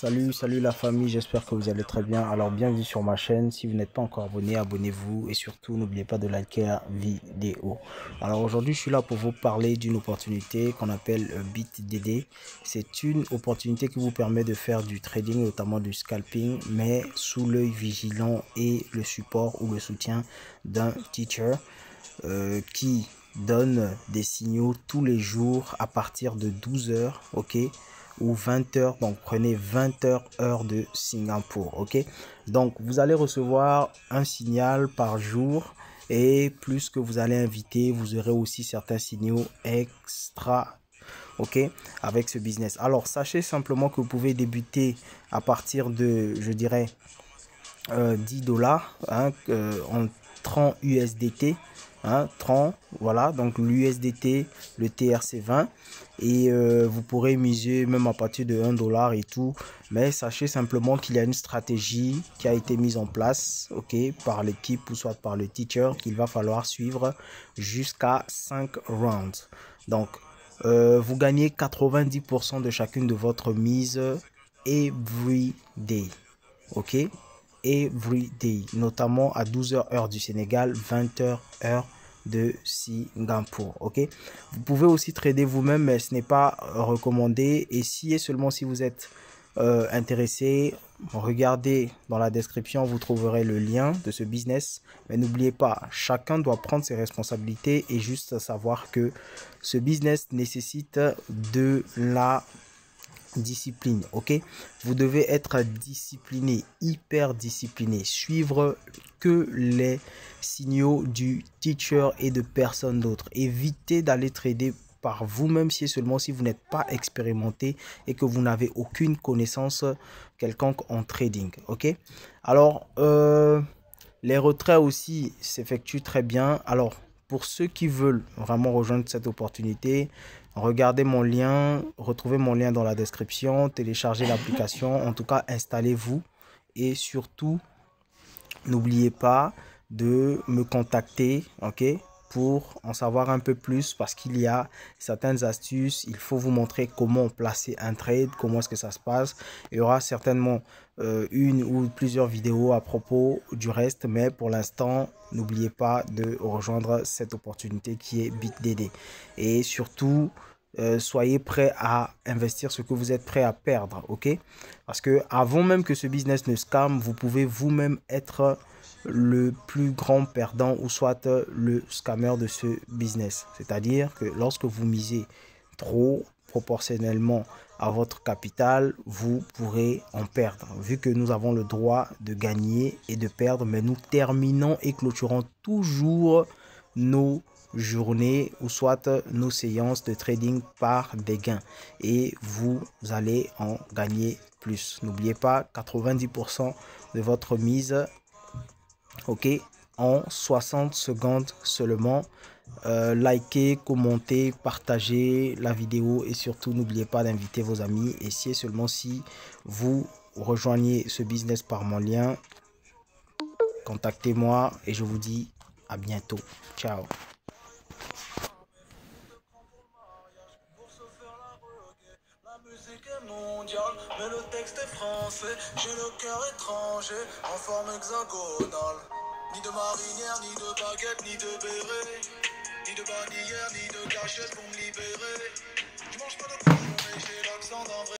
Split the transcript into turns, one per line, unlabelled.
Salut, salut la famille, j'espère que vous allez très bien. Alors bienvenue sur ma chaîne. Si vous n'êtes pas encore abonné, abonnez-vous et surtout n'oubliez pas de liker la vidéo. Alors aujourd'hui, je suis là pour vous parler d'une opportunité qu'on appelle euh, BitDD. C'est une opportunité qui vous permet de faire du trading, notamment du scalping, mais sous l'œil vigilant et le support ou le soutien d'un teacher euh, qui donne des signaux tous les jours à partir de 12 heures, ok? Ou 20 heures. Donc prenez 20 heures heure de Singapour. Ok? Donc vous allez recevoir un signal par jour et plus que vous allez inviter, vous aurez aussi certains signaux extra. Ok, avec ce business. Alors sachez simplement que vous pouvez débuter à partir de, je dirais, 10 euh, dollars hein, euh, en 30 USDT hein, 30 voilà donc l'USDT le TRC20 et euh, vous pourrez miser même à partir de 1 dollar et tout. Mais sachez simplement qu'il y a une stratégie qui a été mise en place ok par l'équipe ou soit par le teacher qu'il va falloir suivre jusqu'à 5 rounds. Donc euh, vous gagnez 90% de chacune de votre mise every day ok? Every day, notamment à 12h heure du Sénégal, 20h heure de Singapour. Ok, vous pouvez aussi trader vous-même, mais ce n'est pas recommandé. Et si et seulement si vous êtes euh, intéressé, regardez dans la description, vous trouverez le lien de ce business. Mais n'oubliez pas, chacun doit prendre ses responsabilités et juste savoir que ce business nécessite de la discipline, ok? Vous devez être discipliné, hyper discipliné, suivre que les signaux du teacher et de personne d'autre. Évitez d'aller trader par vous-même si seulement si vous n'êtes pas expérimenté et que vous n'avez aucune connaissance quelconque en trading, ok? Alors, euh, les retraits aussi s'effectuent très bien. Alors, pour ceux qui veulent vraiment rejoindre cette opportunité, regardez mon lien, retrouvez mon lien dans la description, téléchargez l'application, en tout cas installez-vous. Et surtout n'oubliez pas de me contacter, ok? Pour en savoir un peu plus parce qu'il y a certaines astuces. Il faut vous montrer comment placer un trade, comment est-ce que ça se passe. Il y aura certainement euh, une ou plusieurs vidéos à propos du reste, mais pour l'instant, n'oubliez pas de rejoindre cette opportunité qui est BitDD. Et surtout, euh, soyez prêt à investir ce que vous êtes prêt à perdre, ok? Parce que avant même que ce business ne scam, vous pouvez vous-même être le plus grand perdant ou soit le scammer de ce business. C'est-à-dire que lorsque vous misez trop proportionnellement à votre capital, vous pourrez en perdre. Vu que nous avons le droit de gagner et de perdre, mais nous terminons et clôturons toujours nos journées ou soit nos séances de trading par des gains. Et vous allez en gagner plus. N'oubliez pas, 90% de votre mise ok en 60 secondes seulement. Euh, likez commentez partagez la vidéo et surtout n'oubliez pas d'inviter vos amis. Et si et seulement si vous rejoignez ce business par mon lien contactez-moi et je vous dis à bientôt. Ciao. Ni de marinière, ni de baguette, ni de béret. Ni de bannière, ni de cachette pour me libérer. Je mange pas de poisson, j'ai l'accent d'un vrai.